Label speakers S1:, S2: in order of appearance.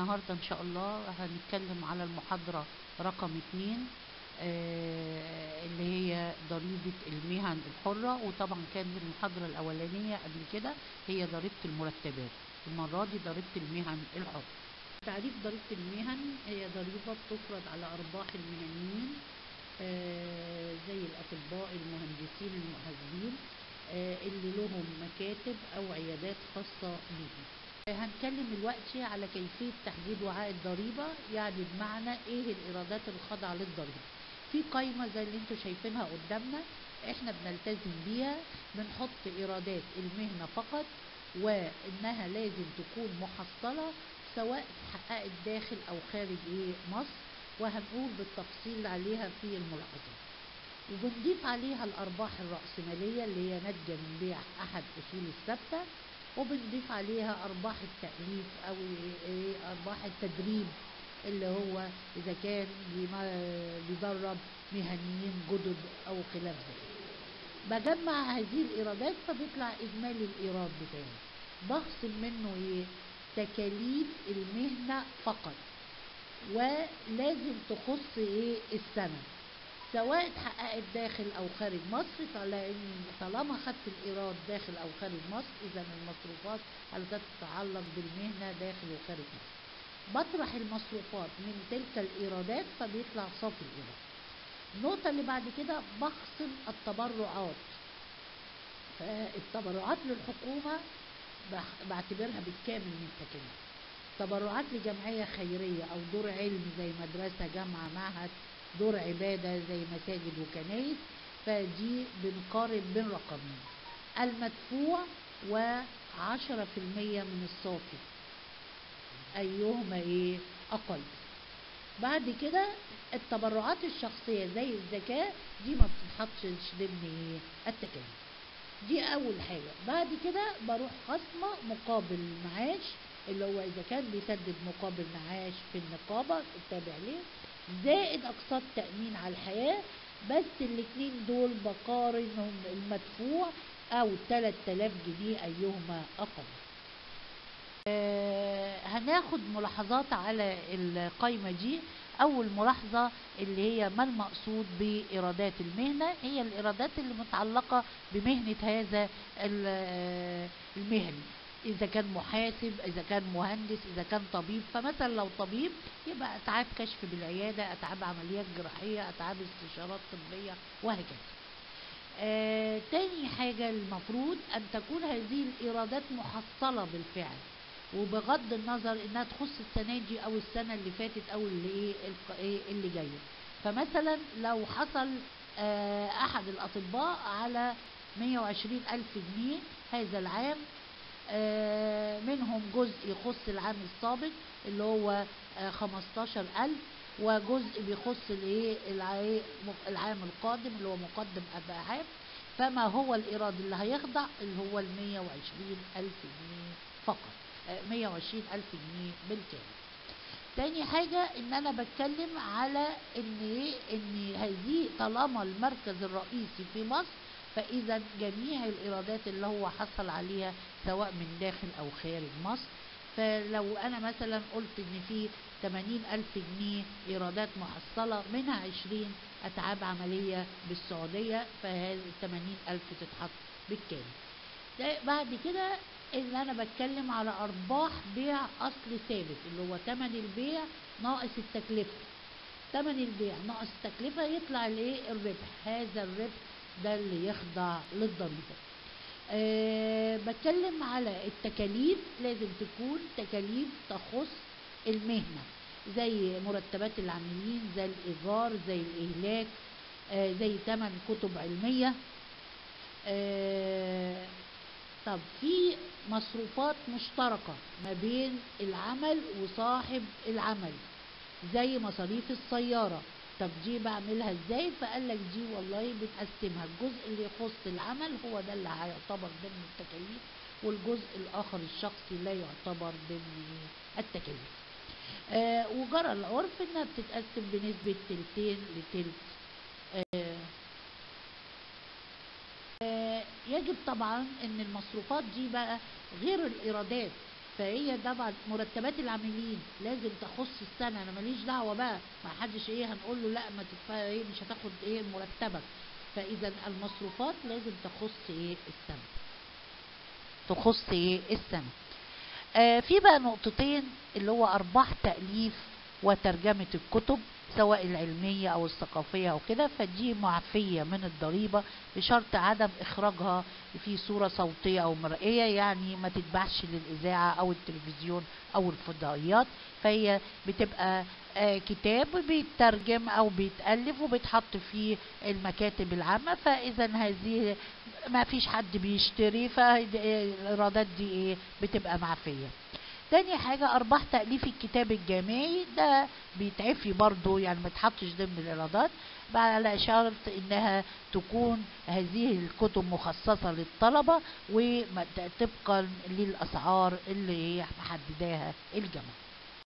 S1: النهاردة إن شاء الله هنتكلم على المحاضرة رقم اتنين آه، اللي هي ضريبة المهن الحرة. وطبعا كانت المحاضرة الأولانية قبل كده هي ضريبة المرتبات. المرة دي ضريبة المهن الحرة تعريف ضريبة المهن هي ضريبة بتفرض على أرباح المهنيين آه، زي الأطباء المهندسين المحاسبين آه، اللي لهم مكاتب أو عيادات خاصة بيهم. هنتكلم دلوقتي على كيفية تحديد وعاء الضريبة يعني بمعنى إيه الإيرادات الخاضعة للضريبة. في قائمة زي اللي أنتوا شايفينها قدامنا إحنا بنلتزم بيها بنحط إيرادات المهنة فقط وإنها لازم تكون محصلة سواء اتحققت داخل أو خارج إيه مصر وهنقول بالتفصيل عليها في الملاحظات. وبنضيف عليها الأرباح الرأسمالية اللي هي ناتجة من بيع أحد أصول الثابتة. وبنضيف عليها أرباح التأليف أو إيه أرباح التدريب اللي هو إذا كان بيدرب مهنيين جدد أو خلاف ذلك بجمع هذه الإيرادات فبيطلع إجمالي الإيراد بتاعي بخصم منه إيه؟ تكاليف المهنة فقط. ولازم تخص إيه؟ السنة. سواء اتحققت داخل أو خارج مصر طالما خدت الإيراد داخل أو خارج مصر إذا المصروفات التي تتعلق بالمهنة داخل وخارج مصر. بطرح المصروفات من تلك الإيرادات فبيطلع صافي الإيراد. النقطة اللي بعد كده بخصم التبرعات. فالتبرعات للحكومة بح- بعتبرها بالكامل من التكاليف تبرعات لجمعية خيرية أو دور علم زي مدرسة جامعة معهد دور عبادة زي مساجد وكنايس فدي بنقارن بين رقمين. المدفوع وعشرة في المية من الصافي. أيهما إيه؟ أقل. بعد كده التبرعات الشخصية زي الزكاة دي ما بتتحطش ضمن إيه؟ التكاليف. دي أول حاجة. بعد كده بروح خصمة مقابل معاش اللي هو إذا كان بيسدد مقابل معاش في النقابة التابع ليه؟ زائد أقساط تأمين على الحياة بس الاتنين دول بقارنهم المدفوع أو 3000 جنيه أيهما أقل. آه، هناخد ملاحظات على القائمة دي. أول ملاحظة اللي هي ما المقصود بإيرادات المهنة؟ هي الإيرادات اللي متعلقة بمهنة هذا آه، المهني. إذا كان محاسب إذا كان مهندس إذا كان طبيب. فمثلا لو طبيب يبقى أتعاب كشف بالعيادة أتعاب عمليات جراحية أتعاب استشارات طبية وهكذا. آه، تاني حاجة المفروض أن تكون هذه الإيرادات محصلة بالفعل. وبغض النظر إنها تخص السنة دي أو السنة اللي فاتت أو اللي إيه اللي جاية. فمثلا لو حصل آه، أحد الأطباء على 120 ألف جنيه هذا العام منهم جزء يخص العام السابق اللي هو آه، 15 ألف وجزء بيخص العام القادم اللي هو مقدم أبعاد فما هو الإيراد اللي هيخضع؟ اللي هو ال 120 ألف جنيه فقط. آه، 120 ألف جنيه بالكامل. تاني حاجة إن أنا بتكلم على إن إيه إن هذه طالما المركز الرئيسي في مصر فإذا جميع الإيرادات اللي هو حصل عليها سواء من داخل أو خارج مصر فلو أنا مثلا قلت إن في 80 ألف جنيه إيرادات محصلة منها 20 أتعاب عملية بالسعودية فهذه 80 ألف تتحط بالكامل. بعد كده إن أنا بتكلم على أرباح بيع أصل ثابت اللي هو ثمن البيع ناقص التكلفة. ثمن البيع ناقص التكلفة يطلع الايه الربح. هذا الربح ده اللي يخضع للضريبة. أه بتكلم على التكاليف لازم تكون تكاليف تخص المهنة زي مرتبات العاملين زي الإيجار زي الإهلاك أه زي ثمن كتب علمية. أه طب في مصروفات مشتركة ما بين العمل وصاحب العمل زي مصاريف السيارة. طب دي بعملها إزاي؟ فقال لك دي والله بنقسمها الجزء اللي يخص العمل هو ده اللي هيعتبر ضمن التكاليف والجزء الآخر الشخصي لا يعتبر ضمن التكاليف. آه وجرى العرف إنها بتتقسم بنسبة تلتين لتلت. آه آه، يجب طبعا إن المصروفات دي بقى غير الإيرادات. فهي طبعا مرتبات العاملين. لازم تخص السنة. أنا ماليش دعوة بقى. ما حدش إيه هنقول له لا ما تدفع إيه مش هتاخد إيه مرتبك فإذا المصروفات لازم تخص إيه السنة. تخص إيه السنة. آه في بقى نقطتين اللي هو أرباح تأليف وترجمة الكتب. سواء العلمية أو الثقافية أو كده فدي معفية من الضريبة بشرط عدم إخراجها في صورة صوتية أو مرئية يعني ما تتباعش للإذاعة أو التلفزيون أو الفضائيات. فهي بتبقى آه كتاب بيترجم أو بيتألف وبيتحط في المكاتب العامة. فإذا هذه ما فيش حد بيشتري فالايرادات دي إيه؟ بتبقى معفية. تاني حاجة أرباح تأليف الكتاب الجامعي ده بيتعفي برضو يعني ما تحطش ضمن الإيرادات. على شرط إنها تكون هذه الكتب مخصصة للطلبة وطبقا للأسعار اللي هي محدداها الجامعة.